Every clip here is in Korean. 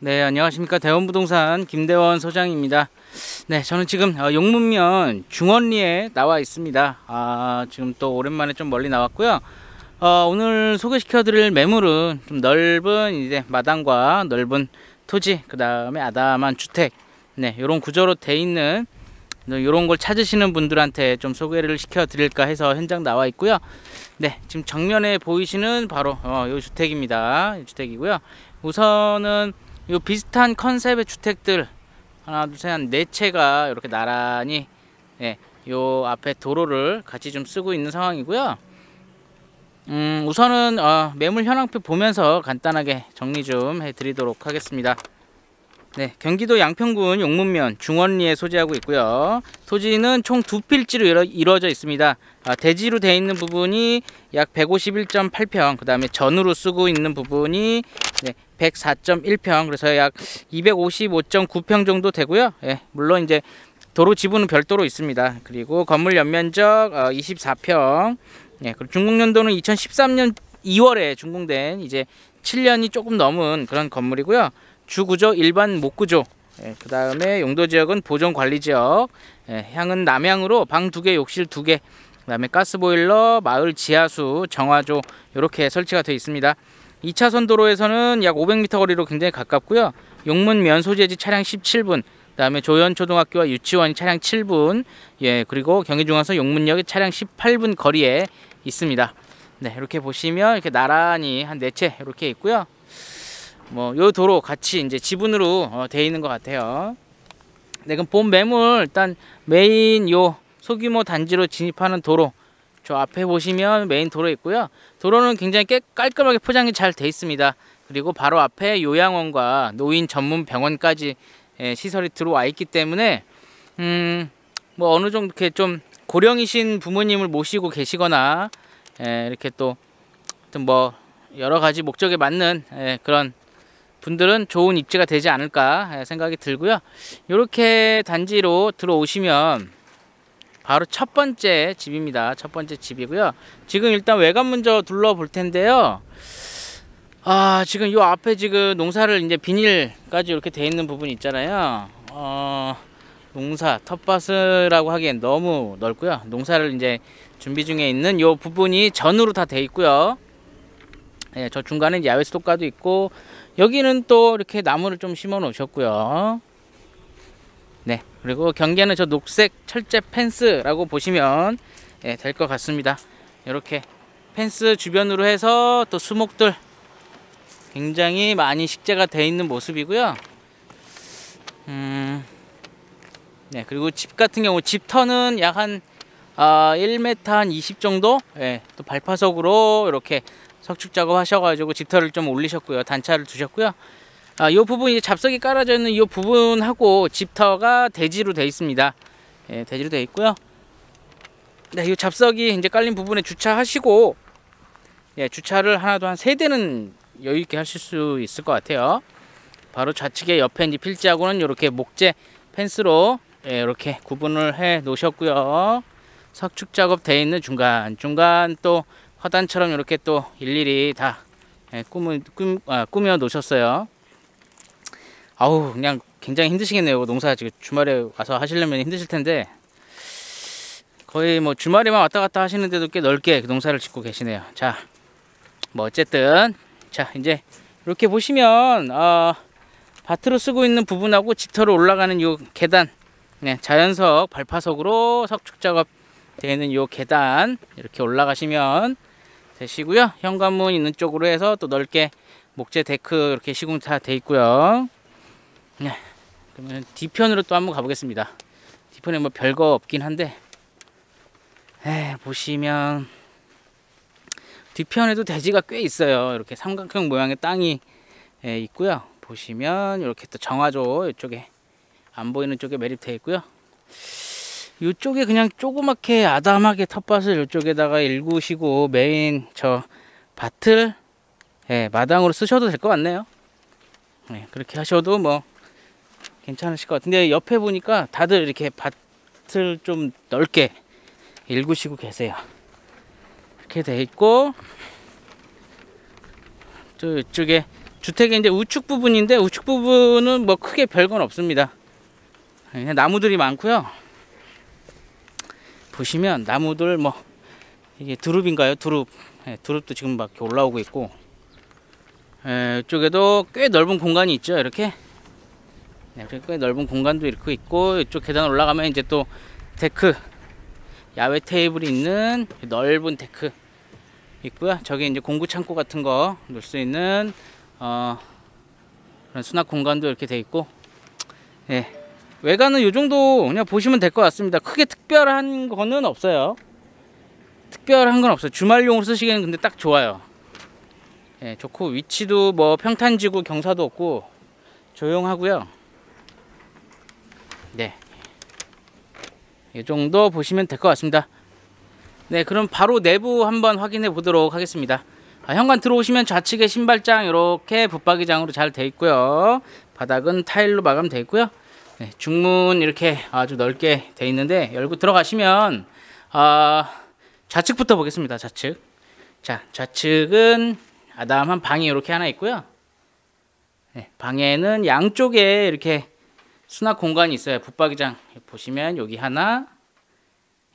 네, 안녕하십니까. 대원부동산 김대원 소장입니다. 네, 저는 지금 어, 용문면 중원리에 나와 있습니다. 아, 지금 또 오랜만에 좀 멀리 나왔고요. 어, 오늘 소개시켜 드릴 매물은 좀 넓은 이제 마당과 넓은 토지, 그 다음에 아담한 주택, 네, 요런 구조로 돼 있는 이런 걸 찾으시는 분들한테 좀 소개를 시켜 드릴까 해서 현장 나와 있고요. 네, 지금 정면에 보이시는 바로 어, 요 주택입니다. 이 주택이고요. 우선은 요 비슷한 컨셉의 주택들 하나, 둘, 셋, 한네 채가 이렇게 나란히 예, 요 앞에 도로를 같이 좀 쓰고 있는 상황이고요. 음, 우선은 어, 매물 현황표 보면서 간단하게 정리 좀 해드리도록 하겠습니다. 네, 경기도 양평군 용문면 중원리에 소재하고 있고요. 토지는 총 두 필지로 이루어, 져 있습니다. 아, 대지로 되어 있는 부분이 약 151.8평, 그 다음에 전으로 쓰고 있는 부분이 네, 104.1평, 그래서 약 255.9평 정도 되고요. 예, 물론 이제 도로 지분은 별도로 있습니다. 그리고 건물 연면적 어, 24평, 예, 그리고 준공연도는 2013년 2월에 준공된 이제 7년이 조금 넘은 그런 건물이고요. 주구조 일반 목구조. 예, 그 다음에 용도지역은 보존관리지역. 예, 향은 남향으로 방 두개 욕실 두개. 그 다음에 가스보일러 마을 지하수 정화조 이렇게 설치가 되어 있습니다. 2차선 도로에서는 약 500m 거리로 굉장히 가깝고요. 용문 면소재지 차량 17분 그 다음에 조연초등학교와 유치원 차량 7분 예 그리고 경기중앙선 용문역에 차량 18분 거리에 있습니다. 네 이렇게 보시면 이렇게 나란히 한 네 채 이렇게 있고요 뭐 요 도로 같이 이제 지분으로 어, 돼 있는 것 같아요. 네, 그럼 본 매물 일단 메인 요 소규모 단지로 진입하는 도로 저 앞에 보시면 메인 도로 있고요. 도로는 굉장히 깨, 깔끔하게 포장이 잘 돼 있습니다. 그리고 바로 앞에 요양원과 노인 전문 병원까지 예, 시설이 들어와 있기 때문에 음, 뭐 어느 정도 이렇게 좀 고령이신 부모님을 모시고 계시거나 예, 이렇게 또 뭐 여러 가지 목적에 맞는 예, 그런 분들은 좋은 입지가 되지 않을까 생각이 들고요. 이렇게 단지로 들어오시면 바로 첫 번째 집입니다. 첫 번째 집이고요. 지금 일단 외관 먼저 둘러볼 텐데요. 아, 지금 요 앞에 지금 농사를 이제 비닐까지 이렇게 돼 있는 부분 있잖아요. 어, 농사, 텃밭이라고 하기엔 너무 넓고요. 농사를 이제 준비 중에 있는 요 부분이 전으로 다 돼 있고요. 예, 저 중간에 야외 수도가도 있고 여기는 또 이렇게 나무를 좀 심어 놓으셨고요. 네, 그리고 경계는 저 녹색 철제 펜스라고 보시면 예, 될 것 같습니다. 이렇게 펜스 주변으로 해서 또 수목들 굉장히 많이 식재가 되어 있는 모습이고요. 음, 네, 그리고 집 같은 경우 집 터는 약한 어, 1m 한 20 정도 예, 또 발파석으로 이렇게 석축 작업 하셔가지고 집터를 좀 올리셨고요. 단차를 두셨고요. 아, 이 부분 이 잡석이 깔아져 있는 이 부분하고 집터가 대지로 되어 있습니다. 예, 대지로 되어 있고요. 네, 이 잡석이 이제 깔린 부분에 주차하시고 예, 주차를 하나도 한 세 대는 여유 있게 하실 수 있을 것 같아요. 바로 좌측에 옆에 이제 필지하고는 이렇게 목재 펜스로 예, 이렇게 구분을 해 놓으셨고요. 석축 작업 되어 있는 중간 중간 또 화단처럼 이렇게 또 일일이 다 예, 꾸며, 꾸, 아, 꾸며 놓으셨어요. 아우 그냥 굉장히 힘드시겠네요. 농사 지금 주말에 와서 하시려면 힘드실 텐데 거의 뭐 주말에만 왔다 갔다 하시는데도 꽤 넓게 농사를 짓고 계시네요. 자, 뭐 어쨌든 자 이제 이렇게 보시면 어, 밭으로 쓰고 있는 부분하고 집터로 올라가는 요 계단 네, 자연석 발파석으로 석축 작업 되는 요 계단 이렇게 올라가시면 되시고요. 현관문 있는 쪽으로 해서 또 넓게 목재 데크 이렇게 시공차 돼 있고요. 네. 그러면 뒤편으로 또 한번 가보겠습니다. 뒤편에 뭐 별거 없긴 한데, 에 보시면 뒤편에도 대지가 꽤 있어요. 이렇게 삼각형 모양의 땅이 에, 있고요. 보시면 이렇게 또 정화조 이쪽에 안 보이는 쪽에 매립되어 있고요. 이쪽에 그냥 조그맣게 아담하게 텃밭을 이쪽에다가 일구시고 메인 저 밭을 예, 마당으로 쓰셔도 될 것 같네요. 네, 그렇게 하셔도 뭐 괜찮으실 것 같은데 옆에 보니까 다들 이렇게 밭을 좀 넓게 일구시고 계세요. 이렇게 돼 있고 또 이쪽에 주택의 이제 우측 부분인데 우측 부분은 뭐 크게 별건 없습니다. 그냥 나무들이 많고요. 보시면 나무들 뭐 이게 두릅인가요? 두릅. 예, 두릅도 지금 막 올라오고 있고. 예, 이쪽에도 꽤 넓은 공간이 있죠. 이렇게. 네, 꽤 넓은 공간도 이렇게 있고 이쪽 계단 올라가면 이제 또 데크 야외 테이블이 있는 넓은 데크 있고요. 저기 이제 공구 창고 같은 거 놓을 수 있는 어 그런 수납 공간도 이렇게 돼 있고 예. 외관은 이 정도 그냥 보시면 될 것 같습니다. 크게 특별한 거는 없어요. 특별한 건 없어요. 주말용으로 쓰시기에는 근데 딱 좋아요. 예, 좋고 위치도 뭐 평탄지고 경사도 없고 조용하고요. 네. 이 정도 보시면 될 것 같습니다. 네, 그럼 바로 내부 한번 확인해 보도록 하겠습니다. 아, 현관 들어오시면 좌측에 신발장 이렇게 붙박이장으로 잘 돼 있고요. 바닥은 타일로 마감돼 있고요. 네, 중문 이렇게 아주 넓게 돼 있는데 열고 들어가시면 아, 좌측부터 보겠습니다. 좌측. 자, 좌측은 아담한 방이 이렇게 하나 있고요. 네, 방에는 양쪽에 이렇게 수납 공간이 있어요. 붙박이장 보시면 여기 하나,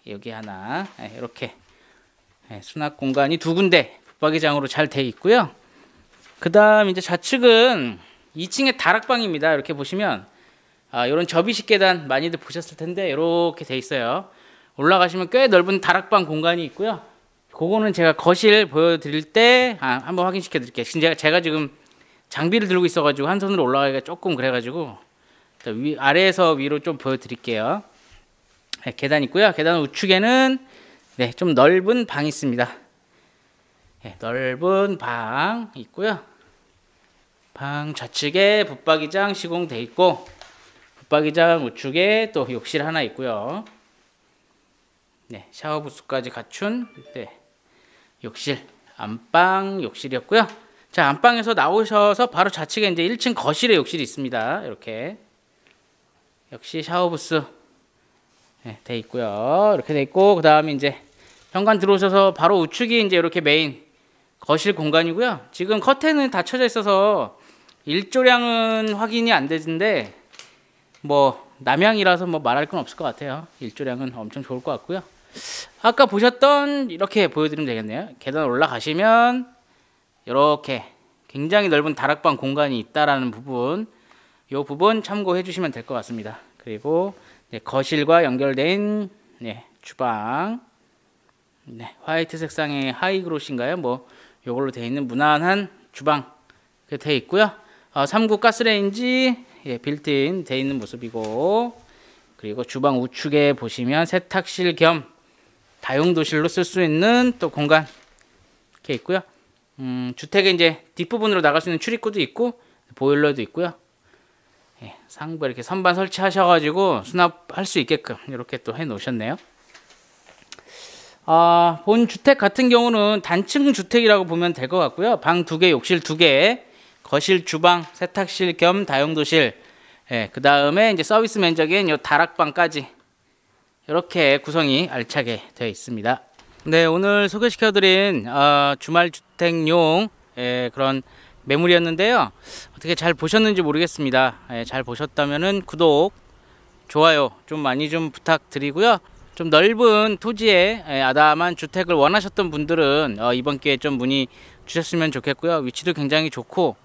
여기 하나 네, 이렇게 네, 수납 공간이 두 군데 붙박이장으로 잘 돼 있고요. 그 다음 이제 좌측은 2층의 다락방입니다. 이렇게 보시면 아, 이런 접이식 계단 많이들 보셨을 텐데 이렇게 돼 있어요. 올라가시면 꽤 넓은 다락방 공간이 있고요. 그거는 제가 거실 보여드릴 때 아, 한번 확인시켜 드릴게요. 제가, 제가 지금 장비를 들고 있어가지고 한 손으로 올라가기가 조금 그래가지고 위, 아래에서 위로 좀 보여드릴게요. 네, 계단 있고요. 계단 우측에는 네, 좀 넓은 방이 있습니다. 네, 넓은 방 있고요. 방 좌측에 붙박이장 시공돼 있고 붙박이장 우측에 또 욕실 하나 있고요. 네, 샤워 부스까지 갖춘 네, 욕실, 안방 욕실이었고요. 자, 안방에서 나오셔서 바로 좌측에 이제 1층 거실에 욕실이 있습니다. 이렇게 역시 샤워 부스 네, 돼 있고요. 이렇게 돼 있고 그다음에 이제 현관 들어오셔서 바로 우측이 이제 이렇게 메인 거실 공간이고요. 지금 커튼은 닫혀져 있어서 일조량은 확인이 안 되는데 뭐 남향이라서 뭐 말할 건 없을 것 같아요. 일조량은 엄청 좋을 것 같고요. 아까 보셨던 이렇게 보여드리면 되겠네요. 계단 올라가시면 이렇게 굉장히 넓은 다락방 공간이 있다라는 부분, 이 부분 참고해 주시면 될 것 같습니다. 그리고 네, 거실과 연결된 네, 주방, 네, 화이트 색상의 하이그로시인가요? 뭐 이걸로 되어 있는 무난한 주방 되어 있고요. 어, 3구 가스레인지 예, 빌트인 되어 있는 모습이고 그리고 주방 우측에 보시면 세탁실 겸 다용도실로 쓸 수 있는 또 공간 이렇게 있고요. 음, 주택의 이제 뒷부분으로 나갈 수 있는 출입구도 있고 보일러도 있고요. 예, 상부 이렇게 선반 설치하셔가지고 수납할 수 있게끔 이렇게 또 해놓으셨네요. 아, 본 주택 같은 경우는 단층 주택이라고 보면 될 것 같고요. 방 두 개, 욕실 두 개, 거실, 주방, 세탁실 겸 다용도실. 예, 그 다음에 이제 서비스 면적인 요 다락방까지 이렇게 구성이 알차게 되어 있습니다. 네, 오늘 소개시켜드린 어, 주말 주택용 예, 그런 매물이었는데요. 어떻게 잘 보셨는지 모르겠습니다. 예, 잘 보셨다면은 구독, 좋아요 좀 많이 좀 부탁드리고요. 좀 넓은 토지에 예, 아담한 주택을 원하셨던 분들은 어, 이번 기회에 좀 문의 주셨으면 좋겠고요. 위치도 굉장히 좋고 네,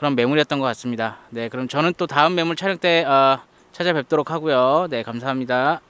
그런 매물이었던 것 같습니다. 네, 그럼 저는 또 다음 매물 촬영 때 어, 찾아뵙도록 하고요. 네, 감사합니다.